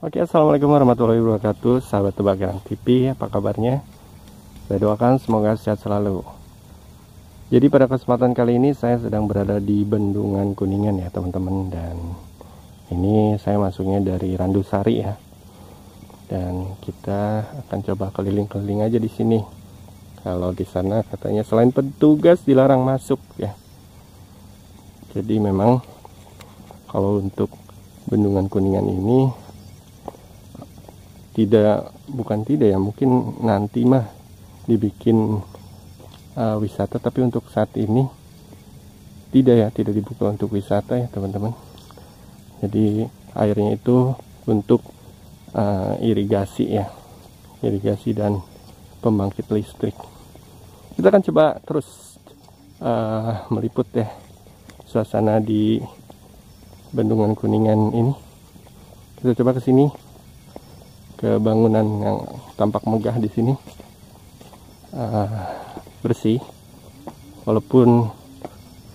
Oke, assalamualaikum warahmatullahi wabarakatuh, sahabat Tebagan TV, apa kabarnya? Saya doakan semoga sehat selalu. Jadi pada kesempatan kali ini saya sedang berada di Bendungan Kuningan ya teman-teman dan ini saya masuknya dari Randusari ya. Dan kita akan coba keliling-keliling aja di sini. Kalau di sana katanya selain petugas dilarang masuk ya. Jadi memang kalau untuk Bendungan Kuningan ini tidak bukan tidak ya mungkin nanti mah dibikin uh, wisata. Tapi untuk saat ini tidak ya tidak dibuka untuk wisata ya teman-teman. Jadi airnya itu untuk uh, irigasi ya irigasi dan pembangkit listrik. Kita akan coba terus uh, meliput ya suasana di Bendungan Kuningan ini. Kita coba ke sini ke bangunan yang tampak megah di sini uh, bersih walaupun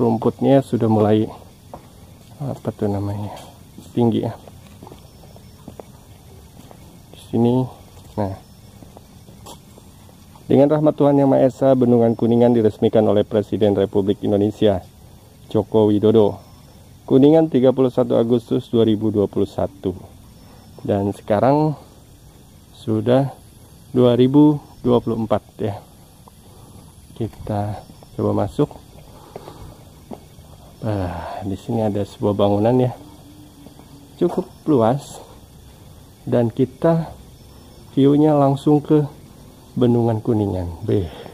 rumputnya sudah mulai apa tuh namanya tinggi ya di sini nah dengan rahmat Tuhan Yang Maha Esa, Bendungan Kuningan diresmikan oleh Presiden Republik Indonesia Joko Widodo. Kuningan 31 Agustus 2021. Dan sekarang sudah 2024 ya. Kita coba masuk. Nah, di sini ada sebuah bangunan ya. Cukup luas. Dan kita view-nya langsung ke Bendungan Kuningan. B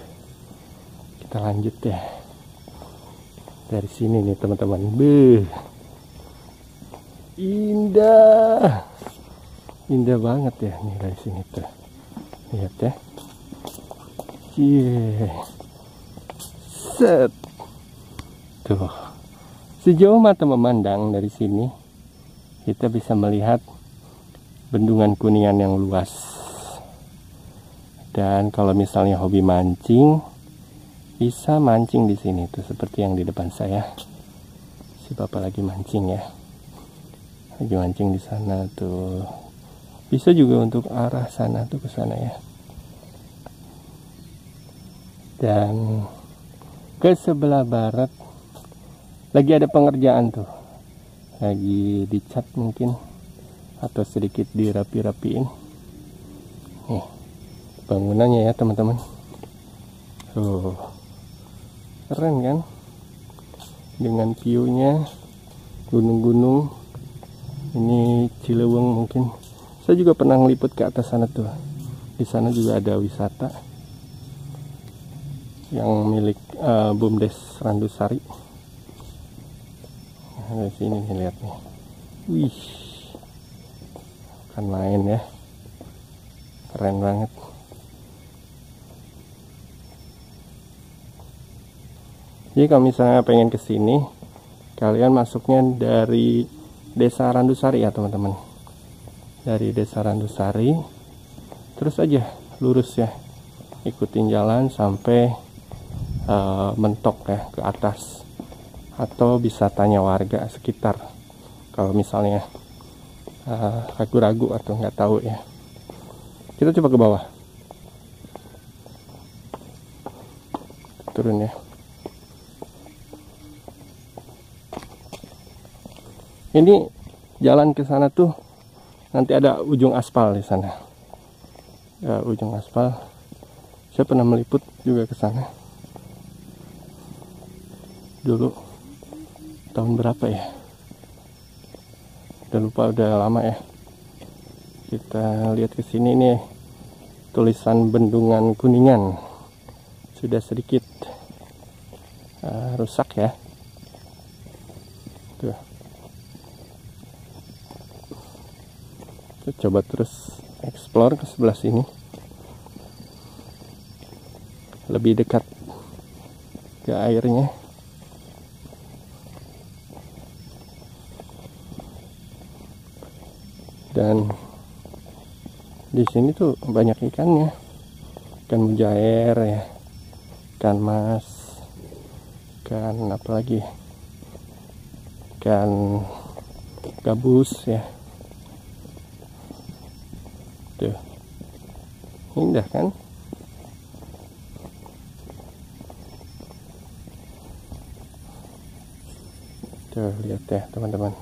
kita lanjut ya. Dari sini nih teman-teman. B indah indah banget ya nih dari sini tuh. Lihat ya. Cie set. Tuh. Sejauh mata memandang dari sini kita bisa melihat bendungan kuningan yang luas. Dan kalau misalnya hobi mancing bisa mancing di sini tuh seperti yang di depan saya. Si bapak lagi mancing ya. Lagi mancing di sana tuh bisa juga untuk arah sana tuh ke sana ya. Dan ke sebelah barat lagi ada pengerjaan tuh. Lagi dicat mungkin atau sedikit dirapi-rapiin. Nih bangunannya ya teman-teman. Tuh keren kan? Dengan view-nya gunung-gunung ini Cilewung mungkin saya juga pernah ngeliput ke atas sana tuh. Di sana juga ada wisata yang milik uh, Bumdes Randusari. Nah, di sini nih lihat nih. Wih akan main ya. Keren banget. Jadi kalau misalnya pengen ke sini kalian masuknya dari desa Randusari ya teman-teman dari desa Randusari terus aja lurus ya. Ikutin jalan sampai uh, mentok ya ke atas. Atau bisa tanya warga sekitar. Kalau misalnya uh, ragu-ragu atau nggak tahu ya. Kita coba ke bawah. Turun ya. Ini jalan ke sana tuh nanti ada ujung aspal di sana. Ya, ujung aspal. Saya pernah meliput juga ke sana. Dulu. Tahun berapa ya? Udah lupa udah lama ya. Kita lihat ke sini nih. Tulisan bendungan kuningan. Sudah sedikit uh, rusak ya kita coba terus explore ke sebelah sini. Lebih dekat ke airnya. Dan di sini tuh banyak ikannya. Ikan mujair ya ikan mas ikan apa lagi? Ikan gabus ya tuh indah kan? Tuh lihat ya teman-teman.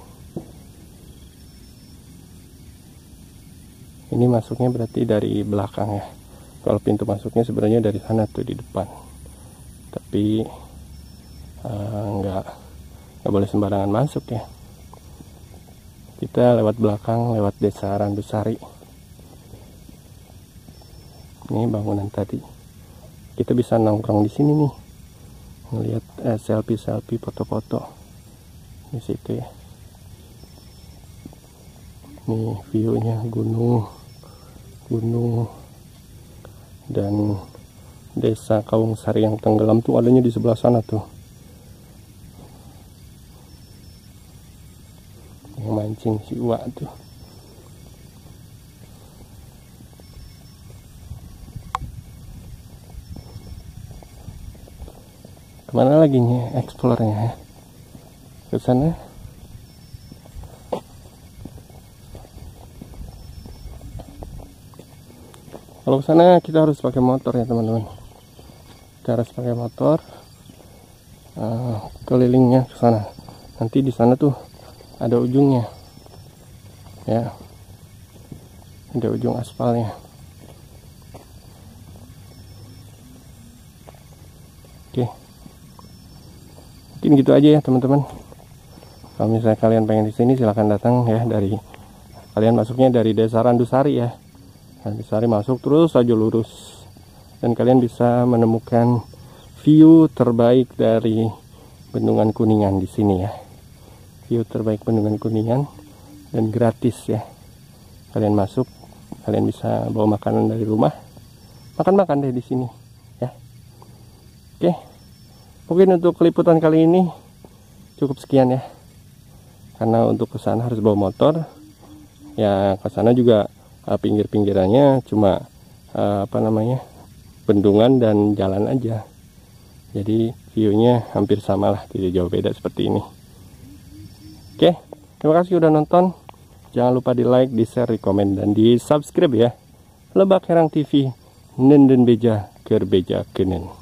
Ini masuknya berarti dari belakang ya. Kalau pintu masuknya sebenarnya dari sana tuh di depan. Tapi uh, nggak nggak boleh sembarangan masuk ya. Kita lewat belakang lewat desa Randusari ini bangunan tadi. Kita bisa nongkrong di sini nih. Ngelihat eh, selfie selfie foto-foto. Di situ ya. Ini viewnya gunung. Gunung. Dan desa Kaung Sari yang tenggelam tuh adanya di sebelah sana tuh. Yang mancing si Uwa tuh ke mana lagi nih explore-nya ya? Ke sana? Kalau ke sana kita harus pakai motor ya teman-teman. Kita harus pakai motor uh, kelilingnya ke sana. Nanti di sana tuh ada ujungnya ya. Ada ujung aspalnya mungkin gitu aja ya teman-teman. Kalau misalnya kalian pengen di sini silahkan datang ya dari kalian masuknya dari desa Randusari ya. Bisa masuk terus saja lurus. Dan kalian bisa menemukan view terbaik dari bendungan kuningan di sini ya. View terbaik bendungan kuningan dan gratis ya. Kalian masuk kalian bisa bawa makanan dari rumah. Makan-makan deh di sini ya. Oke mungkin untuk keliputan kali ini cukup sekian ya. Karena untuk ke sana harus bawa motor. Ya ke sana juga uh, pinggir-pinggirannya cuma uh, apa namanya bendungan dan jalan aja. Jadi viewnya hampir sama lah tidak jauh beda seperti ini. Oke terima kasih udah nonton. Jangan lupa di like di share di komen dan di subscribe ya. Lebak herang tv nenden beja kerbeja kenen